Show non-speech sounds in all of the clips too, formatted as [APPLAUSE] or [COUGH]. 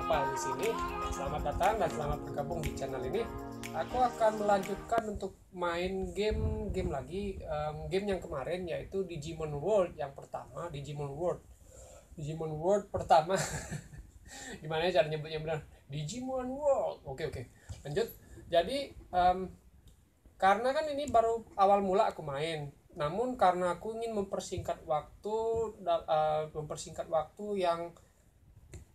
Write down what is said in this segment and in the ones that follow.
Nopal di sini. Selamat datang dan selamat bergabung di channel ini. Aku akan melanjutkan untuk main game game lagi em, game yang kemarin yaitu Digimon World yang pertama Digimon World. Digimon World pertama. [LAUGHS] Gimana ya cara nyebutnya benar? Digimon World. Oke oke. Lanjut. Jadi em, karena kan ini baru awal mula aku main namun karena aku ingin mempersingkat waktu eh, mempersingkat waktu yang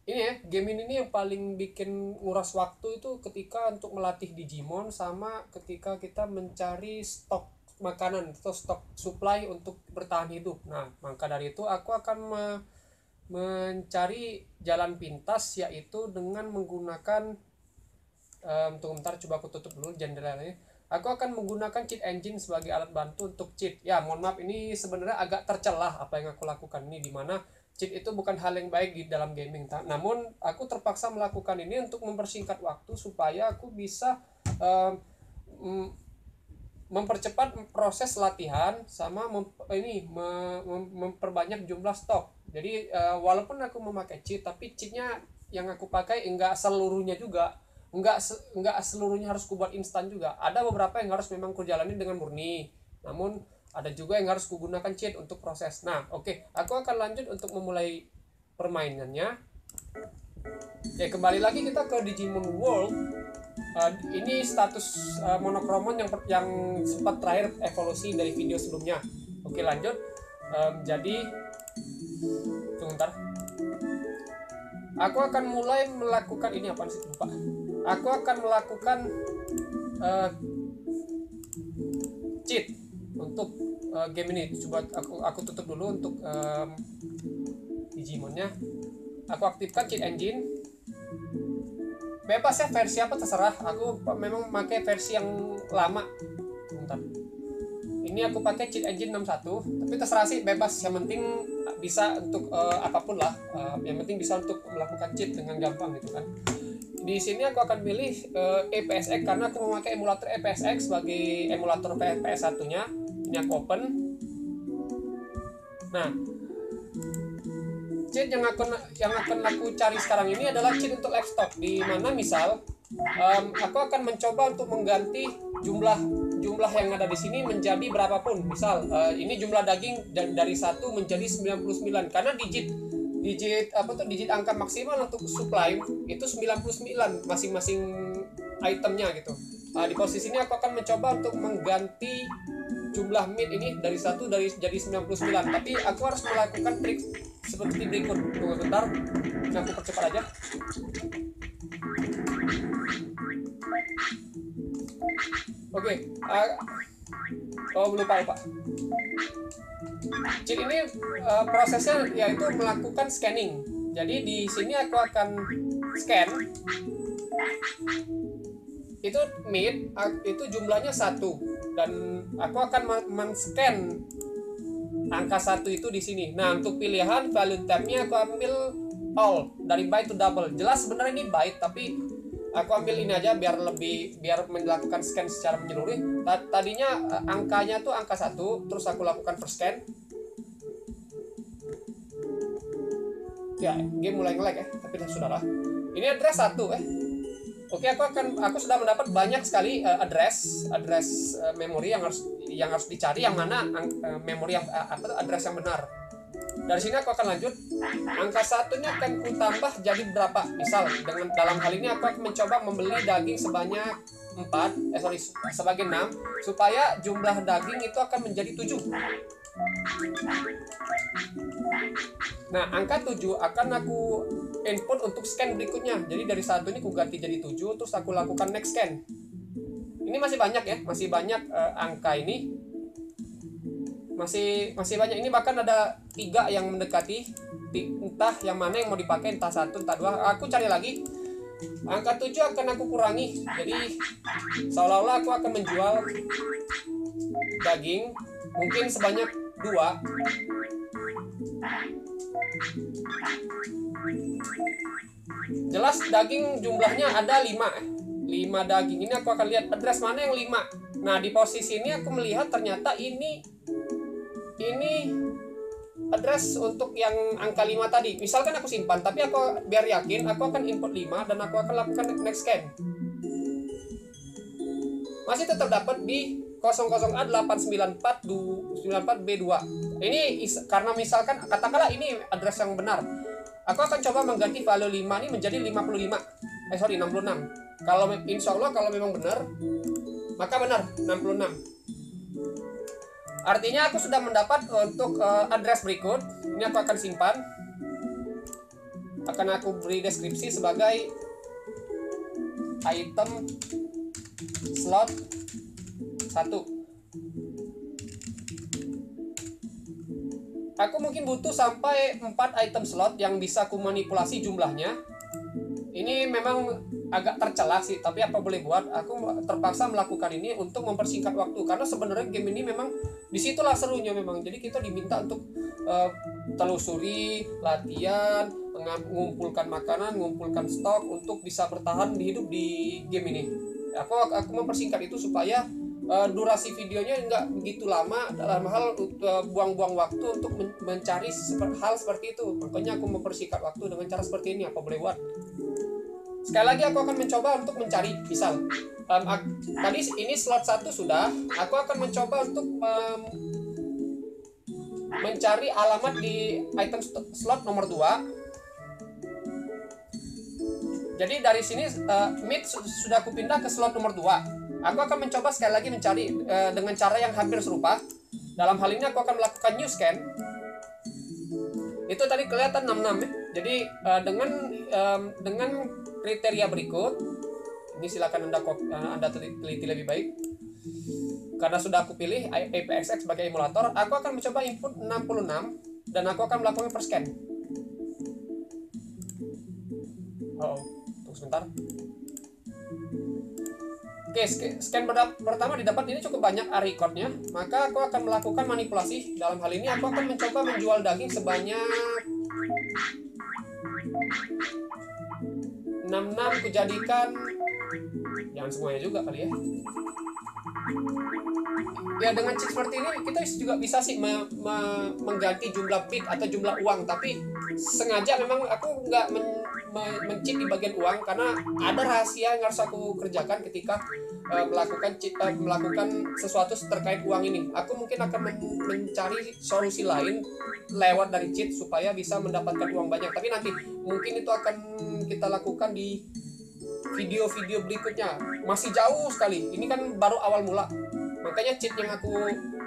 ini ya game ini yang paling bikin nguras waktu itu ketika untuk melatih Digimon sama ketika kita mencari stok makanan atau stok supply untuk bertahan hidup. Nah maka dari itu aku akan me- mencari jalan pintas yaitu dengan menggunakan Em, tunggu bentar coba aku tutup dulu jendelanya aku akan menggunakan cheat engine sebagai alat bantu untuk cheat. Ya mohon maaf ini sebenarnya agak tercelah apa yang aku lakukan. Ini di mana cheat itu bukan hal yang baik di dalam gaming namun aku terpaksa melakukan ini untuk mempersingkat waktu supaya aku bisa mm, mempercepat proses latihan sama mem- ini me- mem- memperbanyak jumlah stok. Jadi eh, walaupun aku memakai cheat tapi cheatnya yang aku pakai enggak seluruhnya juga. Enggak enggak seluruhnya harus kubuat instan juga. Ada beberapa yang harus memang kujalani dengan murni. Namun ada juga yang harus kugunakan cheat untuk proses. Nah oke. Aku akan lanjut untuk memulai permainannya. Ya kembali lagi kita ke Digimon World. Uh, ini status uh, monokromon yang yang sempat terakhir evolusi dari video sebelumnya. Oke lanjut. Em, jadi tunggu bentar. Aku akan mulai melakukan ini apa sih? Lupa. Aku akan melakukan eh, cheat untuk eh, game ini. Coba aku aku tutup dulu untuk em, Digimonnya. Aku aktifkan cheat engine. Bebas ya versi apa terserah. Aku memang pakai versi yang lama. Bentar. Ini aku pakai cheat engine 61 tapi terserah sih bebas. Yang penting bisa untuk eh, apa pun lah. Eh, yang penting bisa untuk melakukan cheat dengan gampang gitu kan. Di sini aku akan pilih eh, EPSX karena aku memakai emulator EPSX sebagai emulator PS1 nya ini aku open. Nah cheat yang akan yang akan aku cari sekarang ini adalah cheat untuk livestock di mana misal em, aku akan mencoba untuk mengganti jumlah jumlah yang ada di sini menjadi berapapun. Misal eh, ini jumlah daging dari satu menjadi 99 karena digit digit apa tuh digit angka maksimal untuk supply itu 99 masing-masing itemnya gitu. Nah, di posisi ini aku akan mencoba untuk mengganti jumlah meat ini dari satu dari jadi 99 tapi aku harus melakukan trik seperti berikut tunggu sebentar ini aku percepat aja. Oke ah, oh lupa lupa cheat ini eh, prosesnya yaitu melakukan scanning. Jadi di sini aku akan scan itu a- itu jumlahnya satu. Dan aku akan men- men-scan angka satu itu di sini. Nah untuk pilihan value tabnya aku ambil all dari byte to double. Jelas sebenarnya ini byte tapi aku ambil ini aja biar lebih biar melakukan scan secara menyeluruh. Ta- tadinya eh, angkanya tuh angka satu terus aku lakukan first scan. Ya game mulai nge-lag ya tapi sudah lah. Ini address satu eh Oke, aku akan aku sudah mendapat banyak sekali eh, address address eh, memori yang harus yang harus dicari yang mana eh, memori yang eh, apa address yang benar. Dari sini aku akan lanjut. Angka satunya akan ku tambah jadi berapa? Misal dengan dalam hal ini aku akan mencoba membeli daging sebanyak 4 eh sorry sebagai 6 supaya jumlah daging itu akan menjadi 7 Nah, angka 7 akan aku input untuk scan berikutnya. Jadi dari satu ini aku ganti jadi 7 terus aku lakukan next scan. Ini masih banyak ya, masih banyak eh, angka ini. Masih masih banyak ini bahkan ada tiga yang mendekati Ti- entah yang mana yang mau dipakai entah satu entah dua aku cari lagi angka 7 akan aku kurangi jadi seolah-olah aku akan menjual daging mungkin sebanyak dua. Jelas daging jumlahnya ada 5 5 daging. Ini aku akan lihat address mana yang 5 nah di posisi ini aku melihat ternyata ini ini address untuk yang angka 5 tadi. Misalkan aku simpan tapi aku biar yakin aku akan input 5 dan aku akan lakukan next scan. Masih tetap dapat di 00A894B2 ini karena misalkan katakanlah ini address yang benar. Aku akan coba mengganti value 5 ini menjadi 55 eh sorry 66 kalau insya Allah kalau memang benar maka benar 66 Artinya aku sudah mendapat untuk uh, address berikut. Ini aku akan simpan. Akan aku beri deskripsi sebagai item slot 1. Aku mungkin butuh sampai 4 item slot yang bisa aku manipulasi jumlahnya. Ini memang agak tercelah sih tapi apa boleh buat aku terpaksa melakukan ini untuk mempersingkat waktu karena sebenarnya game ini memang di situlah serunya memang jadi kita diminta untuk uh, telusuri latihan mengumpulkan makanan mengumpulkan stok untuk bisa bertahan di hidup di game ini aku aku mempersingkat itu supaya uh, durasi videonya enggak begitu lama dalam hal uh, buang-buang waktu untuk men mencari hal seperti itu. Makanya aku mempersingkat waktu dengan cara seperti ini apa boleh buat? Sekali lagi aku akan mencoba untuk mencari misal um, tadi ini slot satu sudah, aku akan mencoba untuk um, mencari alamat di item slot nomor 2 jadi dari sini uh, mid sudah aku pindah ke slot nomor 2. Aku akan mencoba sekali lagi mencari uh, dengan cara yang hampir serupa. Dalam hal ini aku akan melakukan new scan. Itu tadi kelihatan 66 ya. Jadi uh, dengan um, dengan kriteria berikut ini silakan anda eh, anda teliti lebih baik karena sudah aku pilih APXX sebagai emulator aku akan mencoba input 66 dan aku akan melakukan per scan oh tunggu sebentar Oke, scan pertama didapat ini cukup banyak recordnya, maka aku akan melakukan manipulasi. Dalam hal ini aku akan mencoba menjual daging sebanyak 66 kujadikan. Jangan semuanya juga kali ya. Ya dengan cheat seperti ini kita juga bisa sih me, me, mengganti jumlah bit atau jumlah uang. Tapi sengaja memang aku nggak men, me, mencit di bagian uang karena ada rahasia yang harus aku kerjakan ketika uh, melakukan cheat, uh, melakukan sesuatu terkait uang ini. Aku mungkin akan men, mencari solusi lain lewat dari cheat supaya bisa mendapatkan uang banyak. Tapi nanti mungkin itu akan kita lakukan di video-video berikutnya. Masih jauh sekali. Ini kan baru awal mula. Makanya cheat yang aku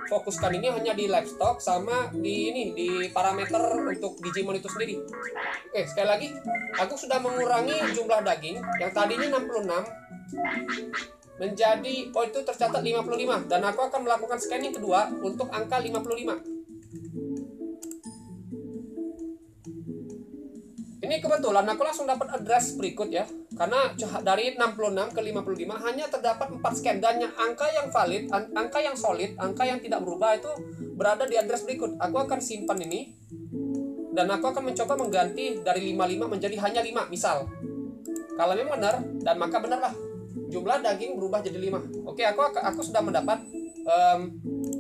fokuskan ini hanya di livestock sama di ini di parameter untuk Digimon itu sendiri. Oke sekali lagi. Aku sudah mengurangi jumlah daging yang tadinya 66 menjadi oh itu tercatat 55 dan aku akan melakukan scanning kedua untuk angka 55 Ini kebetulan aku langsung dapat address berikut ya. Karena dari 66 ke 55 hanya terdapat 4 scan dan yang angka yang valid, angka yang solid, angka yang tidak berubah itu berada di address berikut. Aku akan simpan ini dan aku akan mencoba mengganti dari 55 menjadi hanya 5 misal. Kalau memang benar dan maka benarlah jumlah daging berubah jadi 5. Oke, aku aku sudah mendapat um,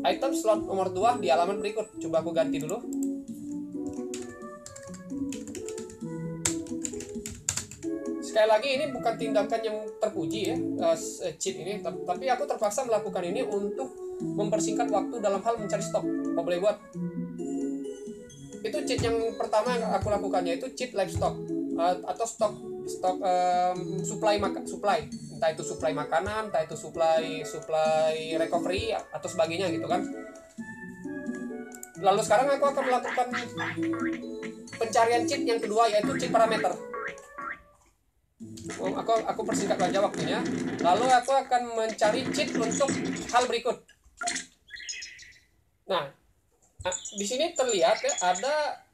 item slot nomor 2 di halaman berikut. Coba aku ganti dulu. Sekali lagi ini bukan tindakan yang terpuji ya uh, cheat ini tapi aku terpaksa melakukan ini untuk mempersingkat waktu dalam hal mencari stok apa boleh buat. Itu cheat yang pertama yang aku lakukannya itu cheat livestock uh, atau stok stok um, supply maka supply. Entah itu supply makanan entah itu supply supply recovery atau sebagainya gitu kan. Lalu sekarang aku akan melakukan pencarian cheat yang kedua yaitu cheat parameter aku aku persingkat saja waktunya. Lalu aku akan mencari cheat untuk hal berikut. Nah, ah, di sini terlihat ya ada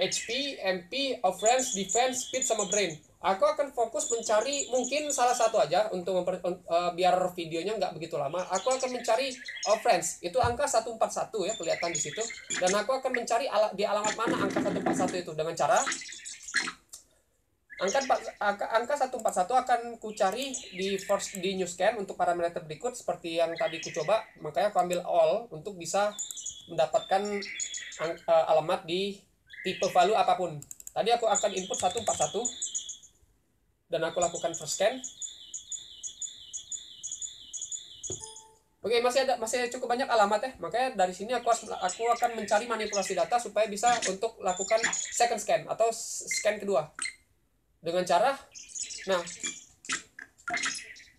HP, MP, offense, defense, speed sama brain. Aku akan fokus mencari mungkin salah satu aja untuk memper, uh, biar videonya nggak begitu lama. Aku akan mencari offense. Itu angka 141 ya kelihatan di situ. Dan aku akan mencari ala, di alamat mana angka 141 itu dengan cara angka angka, angka 141 akan ku cari di first di new scan untuk parameter berikut seperti yang tadi ku coba makanya aku ambil all untuk bisa mendapatkan ang, uh, alamat di tipe value apa pun tadi aku akan input 141 dan aku lakukan first scan Oke, masih ada masih cukup banyak alamat ya. Makanya dari sini aku aku akan mencari manipulasi data supaya bisa untuk lakukan second scan atau scan kedua. Dengan cara nah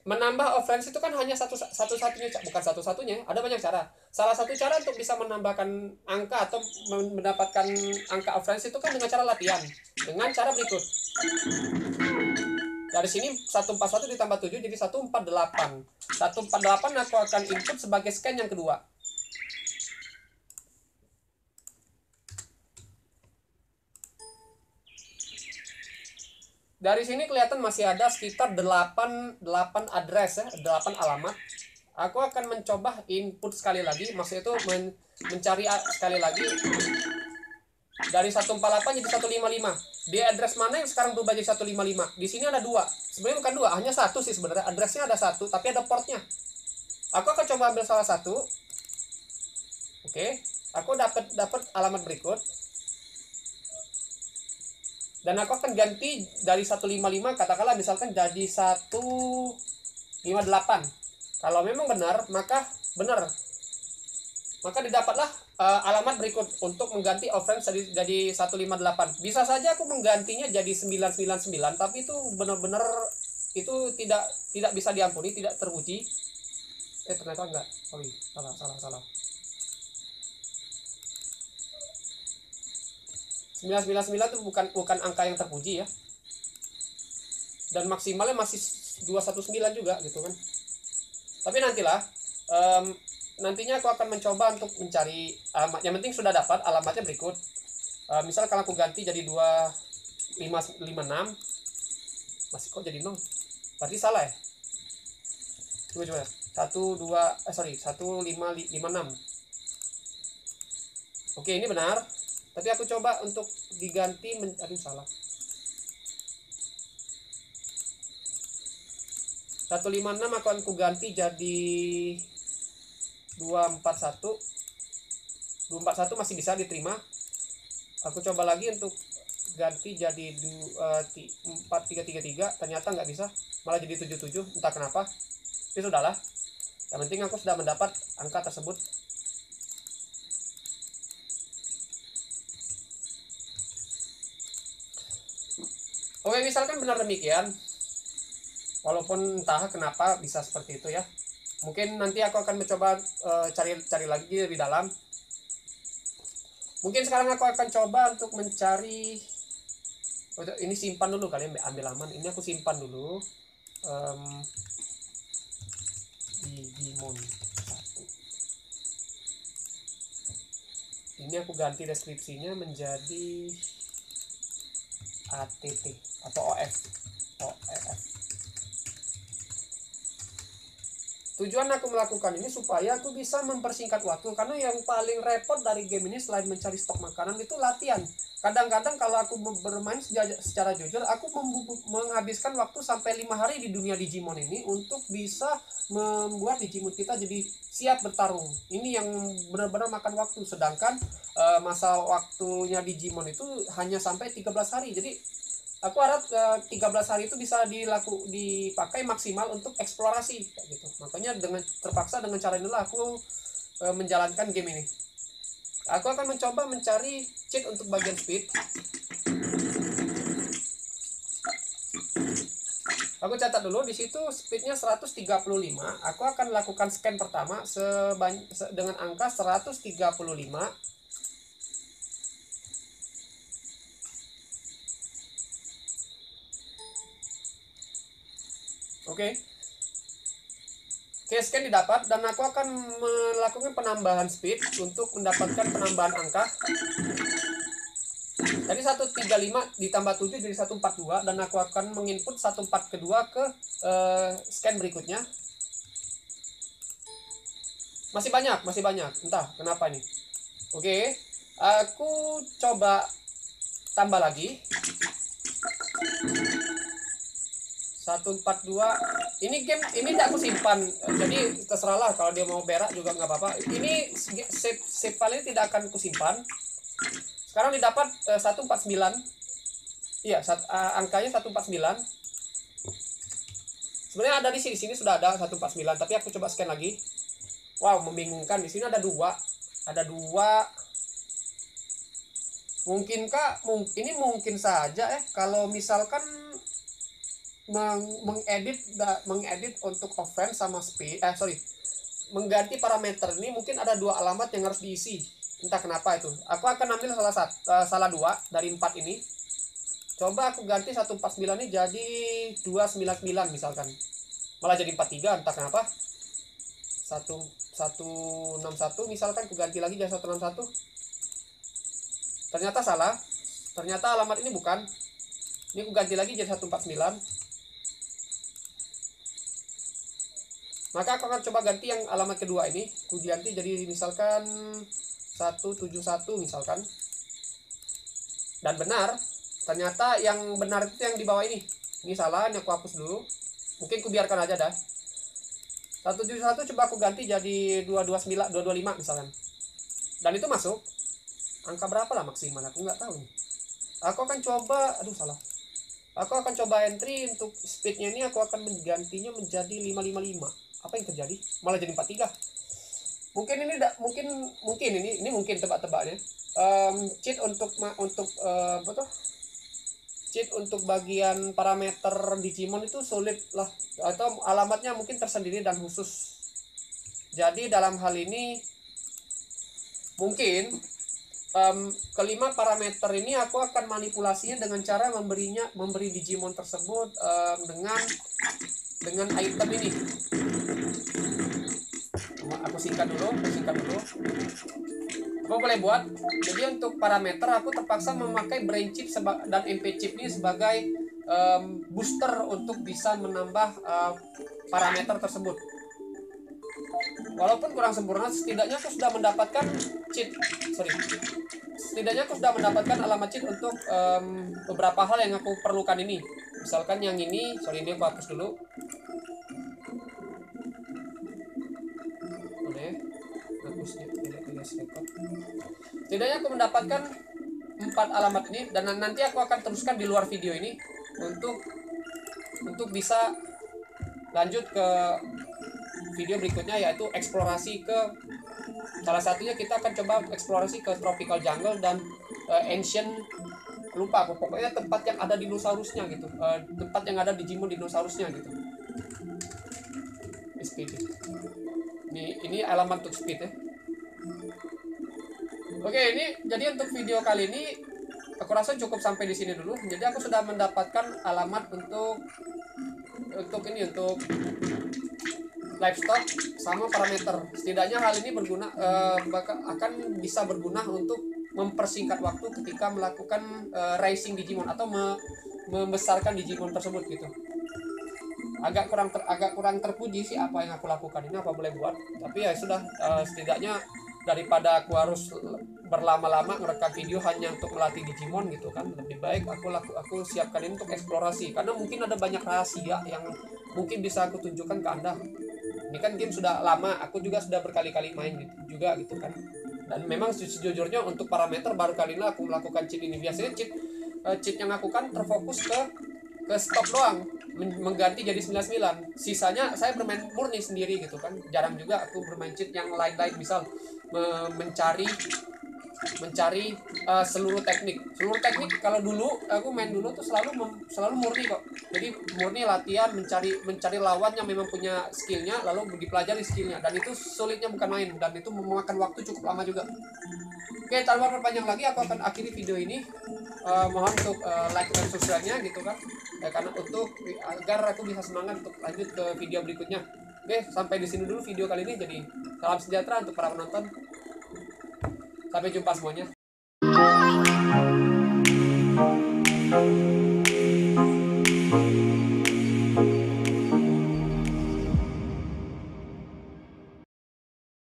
menambah offense itu kan hanya satu satu satunya bukan satu satunya ada banyak cara salah satu cara untuk bisa menambahkan angka atau mendapatkan angka offense itu kan dengan cara latihan dengan cara berikut dari sini 141 ditambah 7 jadi 148. 148 aku akan input sebagai scan yang kedua. Dari sini kelihatan masih ada sekitar 8 8 address ya, 8 alamat. Aku akan mencoba input sekali lagi, maksudnya itu men, mencari sekali lagi. Dari 148 jadi 155 di address mana yang sekarang berubah jadi 155 di sini ada dua. Sebenarnya bukan dua hanya satu sih sebenarnya. Addressnya ada satu tapi ada portnya. Aku akan coba ambil salah satu. Oke aku dapat dapat alamat berikut dan aku akan ganti dari 155 katakanlah misalkan jadi 158 kalau memang benar maka benar. Maka didapatlah uh, alamat berikut untuk mengganti offense dari, dari 158 bisa saja aku menggantinya jadi 999 tapi itu benar-benar itu tidak tidak bisa diampuni tidak teruji. Eh ternyata enggak. Sorry salah salah salah 999 itu bukan bukan angka yang terpuji ya. Dan maksimalnya masih 219 juga gitu kan. Tapi nantilah um, nantinya aku akan mencoba untuk mencari alamat. Yang penting sudah dapat alamatnya berikut. Uh, misal kalau aku ganti jadi 2556 masih kok jadi 0 berarti salah ya? Coba coba. Satu dua eh sorry satu lima lima enam. Oke ini benar tapi aku coba untuk diganti men aduh salah. 156 akan aku ganti jadi 241 241 masih bisa diterima. Aku coba lagi untuk ganti jadi uh, 4333 ternyata nggak bisa. Malah jadi 77 entah kenapa. Itu sudahlah. Yang penting aku sudah mendapat angka tersebut Oke misalkan benar demikian Walaupun entah kenapa bisa seperti itu ya. Mungkin nanti aku akan mencoba uh, cari cari lagi lebih dalam. Mungkin sekarang aku akan coba untuk mencari oh, ini simpan dulu kalian ambil aman. Ini aku simpan dulu um, Digimon ini aku ganti deskripsinya menjadi ATT atau OF OF Tujuan aku melakukan ini supaya aku bisa mempersingkat waktu karena yang paling repot dari game ini selain mencari stok makanan itu latihan. Kadang-kadang kalau aku bermain secara jujur, aku menghabiskan waktu sampai lima hari di dunia Digimon ini untuk bisa membuat Digimon kita jadi siap bertarung. Ini yang benar-benar makan waktu. Sedangkan uh, masa waktunya Digimon itu hanya sampai 13 hari. Jadi aku harap uh, eh, 13 hari itu bisa dilaku dipakai maksimal untuk eksplorasi kayak gitu. Makanya dengan terpaksa dengan cara inilah aku uh, menjalankan game ini. Aku akan mencoba mencari cheat untuk bagian speed. Aku catat dulu di situ speednya 135 aku akan lakukan scan pertama sebanyak dengan angka 135 Oke. Okay. Oke, scan didapat dan aku akan melakukan penambahan speed untuk mendapatkan penambahan angka. Tadi 135 ditambah 7 jadi 142 dan aku akan menginput 14 kedua ke uh, scan berikutnya. Masih banyak, masih banyak. Entah kenapa nih. Oke, aku coba tambah lagi. 142 ini game ini tidak aku simpan. Jadi terserah lah kalau dia mau berak juga nggak apa-apa. Ini save save file tidak akan kusimpan. Sekarang didapat uh, 149 iya sat, uh, angkanya 149 sebenarnya ada di sini sini sudah ada 149 tapi aku coba scan lagi. Wow membingungkan. Di sini ada dua. Ada dua. Mungkinkah mungkin ini mungkin saja eh. Kalau misalkan meng mengedit mengedit untuk offense sama speed eh sorry. Mengganti parameter ini mungkin ada dua alamat yang harus diisi. Entah kenapa itu. Aku akan ambil salah satu uh, salah dua dari empat ini. Coba aku ganti 149 ini jadi 299 misalkan. Malah jadi 43 entah kenapa. 1 161 misalkan aku ganti lagi jadi 161 ternyata salah. Ternyata alamat ini bukan. Ini aku ganti lagi jadi 149 maka aku akan coba ganti yang alamat kedua ini aku ganti jadi misalkan 171 misalkan. Dan benar ternyata yang benar itu yang di bawah ini. Ini salah ini aku hapus dulu. Mungkin aku biarkan aja dah. 171 coba aku ganti jadi 229 225 misalkan. Dan itu masuk. Angka berapa lah maksimal? Aku nggak tahu nih. Aku akan coba aduh salah. Aku akan coba entry untuk speednya ini aku akan menggantinya menjadi 555 apa yang terjadi? Malah jadi 43 mungkin ini tidak mungkin mungkin ini ini mungkin tebak-tebaknya. Um, cheat untuk untuk uh, apa tuh? Cheat untuk bagian parameter Digimon itu sulit lah. Atau alamatnya mungkin tersendiri dan khusus. Jadi dalam hal ini mungkin um, kelima parameter ini aku akan manipulasinya dengan cara memberinya memberi Digimon tersebut um, dengan dengan item ini aku singkat dulu aku singkat dulu. Aku boleh buat? Jadi untuk parameter aku terpaksa memakai brain chip dan MP chip ini sebagai um, booster untuk bisa menambah uh, parameter tersebut. Walaupun kurang sempurna setidaknya aku sudah mendapatkan cheat sorry. Setidaknya aku sudah mendapatkan alamat cheat untuk um, beberapa hal yang aku perlukan ini. Misalkan yang ini sorry ini aku hapus dulu oke hapus setidaknya aku mendapatkan empat alamat ini dan nanti aku akan teruskan di luar video ini untuk untuk bisa lanjut ke video berikutnya yaitu eksplorasi ke salah satunya kita akan coba eksplorasi ke tropical jungle dan uh, ancient lupa aku pokoknya tempat yang ada dinosaurusnya gitu uh, tempat yang ada di Digimon dinosaurusnya gitu. Speed ini ini elemen untuk speed ya oke ini jadi untuk video kali ini aku rasa cukup sampai di sini dulu jadi aku sudah mendapatkan alamat untuk untuk ini untuk livestock sama parameter. Setidaknya hal ini berguna uh, akan bisa berguna untuk mempersingkat waktu ketika melakukan uh, racing Digimon atau me membesarkan Digimon tersebut gitu. Agak kurang ter, agak kurang terpuji sih apa yang aku lakukan ini apa boleh buat. Tapi ya sudah uh, setidaknya daripada aku harus berlama-lama merekam video hanya untuk melatih Digimon gitu kan lebih baik aku laku aku siapkan ini untuk eksplorasi. Karena mungkin ada banyak rahasia yang mungkin bisa aku tunjukkan ke anda. Ini kan game sudah lama aku juga sudah berkali-kali main gitu juga gitu kan. Dan memang sejujurnya untuk parameter baru kali ini aku melakukan cheat ini. Biasanya cheat uh, cheat yang aku kan terfokus ke ke stop doang mengganti jadi 99 sisanya saya bermain murni sendiri gitu kan. Jarang juga aku bermain cheat yang lain-lain. Misal me mencari mencari uh, seluruh teknik. Seluruh teknik kalau dulu aku main dulu tuh selalu selalu murni kok. Jadi murni latihan mencari mencari lawan yang memang punya skillnya lalu dipelajari skillnya. Dan itu sulitnya bukan main. Dan itu memakan waktu cukup lama juga. Oke tanpa berpanjang lagi aku akan akhiri video ini. Uh, mohon untuk uh, like dan subscribe-nya gitu kan ya, karena untuk agar aku bisa semangat untuk lanjut ke video berikutnya. Oke sampai di sini dulu video kali ini. Jadi salam sejahtera untuk para penonton. Sampai jumpa semuanya.